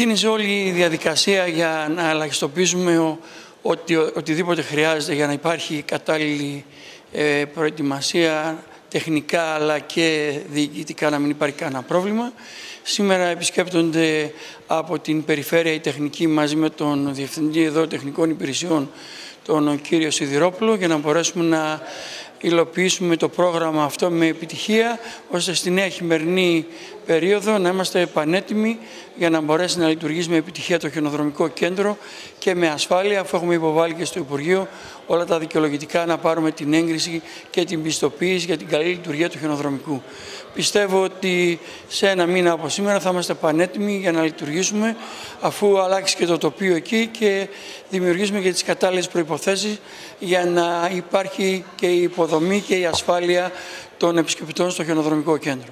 Ξεκίνησε όλη η διαδικασία για να ελαχιστοποιήσουμε ότι, οτιδήποτε χρειάζεται για να υπάρχει κατάλληλη ε, προετοιμασία τεχνικά αλλά και διοικητικά να μην υπάρχει κανένα πρόβλημα. Σήμερα επισκέπτονται από την Περιφέρεια η Τεχνική μαζί με τον Διευθυντή εδώ Τεχνικών Υπηρεσιών τον κύριο Σιδηρόπουλο για να μπορέσουμε να υλοποιήσουμε το πρόγραμμα αυτό με επιτυχία ώστε στη νέα χειμερινή περίοδο να είμαστε πανέτοιμοι για να μπορέσει να λειτουργήσει με επιτυχία το χιονοδρομικό κέντρο και με ασφάλεια αφού έχουμε υποβάλει και στο Υπουργείο όλα τα δικαιολογητικά να πάρουμε την έγκριση και την πιστοποίηση για την καλή λειτουργία του χιονοδρομικού. Πιστεύω ότι σε ένα μήνα από σήμερα θα είμαστε πανέτοιμοι για να λειτουργήσουμε αφού αλλάξει και το τοπίο εκεί και δημιουργήσουμε και τις κατάλληλες προϋποθέσεις για να υπάρχει και η υποδομή και η ασφάλεια των επισκεπτών στο χιονοδρομικό κέντρο.